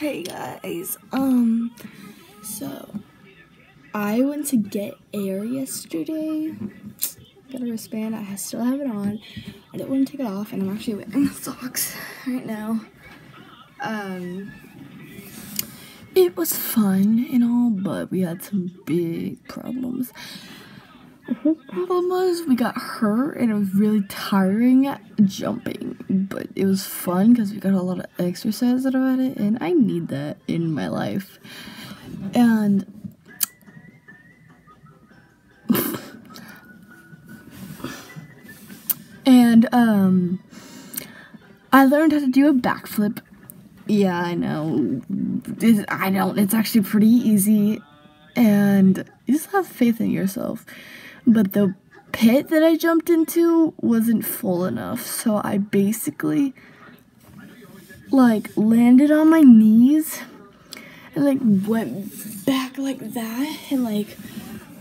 Hey guys, um, so I went to get air yesterday. Got a wristband. I still have it on. I didn't want to take it off, and I'm actually wearing the socks right now. Um, it was fun and all, but we had some big problems. The first problem was we got hurt and it was really tiring jumping, but it was fun because we got a lot of exercise out of it, and I need that in my life. And and um, I learned how to do a backflip. Yeah, I know. It's, I don't. It's actually pretty easy, and you just have faith in yourself but the pit that I jumped into wasn't full enough. So I basically like landed on my knees and like went back like that and like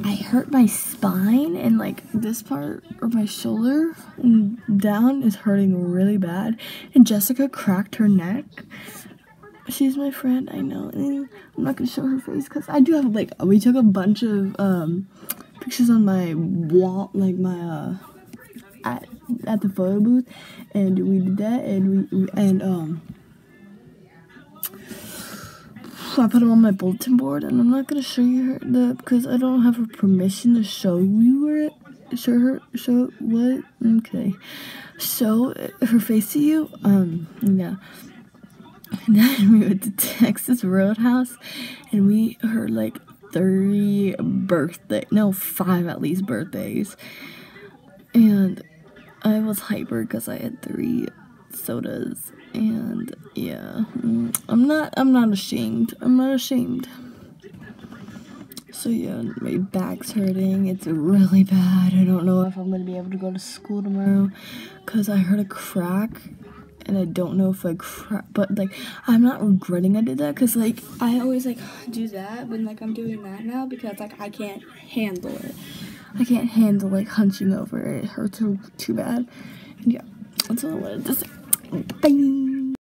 I hurt my spine and like this part of my shoulder down is hurting really bad. And Jessica cracked her neck. She's my friend, I know. And I'm not gonna show her face because I do have like we took a bunch of um pictures on my wall, like my uh, at at the photo booth, and we did that, and we, and um. I put them on my bulletin board, and I'm not gonna show you her the because I don't have her permission to show you where show her show what okay show her face to you um yeah and then we went to Texas Roadhouse and we heard like three birthday no five at least birthdays. And i was hyper because i had three sodas. And yeah mm, i'm not i'm not ashamed. I'm not ashamed. So yeah my back's hurting. It's really bad. I don't know if i'm gonna be able to go to school tomorrow because i heard a crack and I don't know if like but like I'm not regretting I did that because like I always like do that but like I'm doing that now because like I can't handle it. I can't handle like hunching over it. Hurts too, too bad. And yeah that's all I wanted to say bye